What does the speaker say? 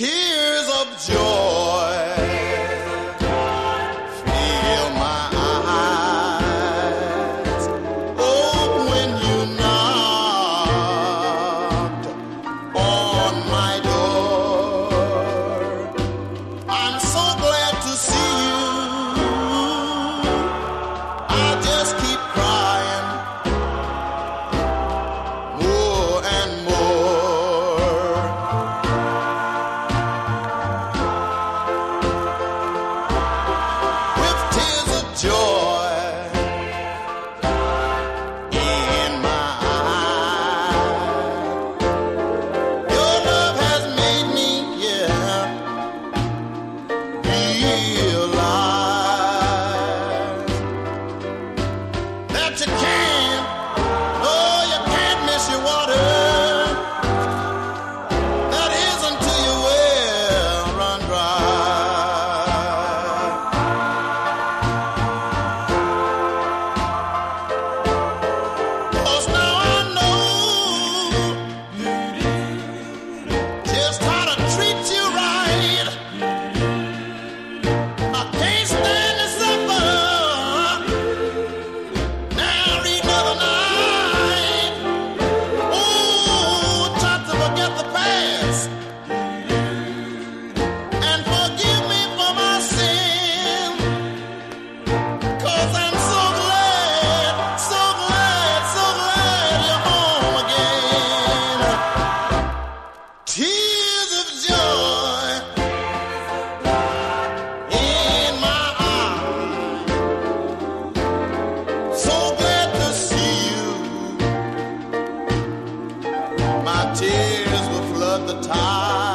tears of joy. That you tears will flood the tide.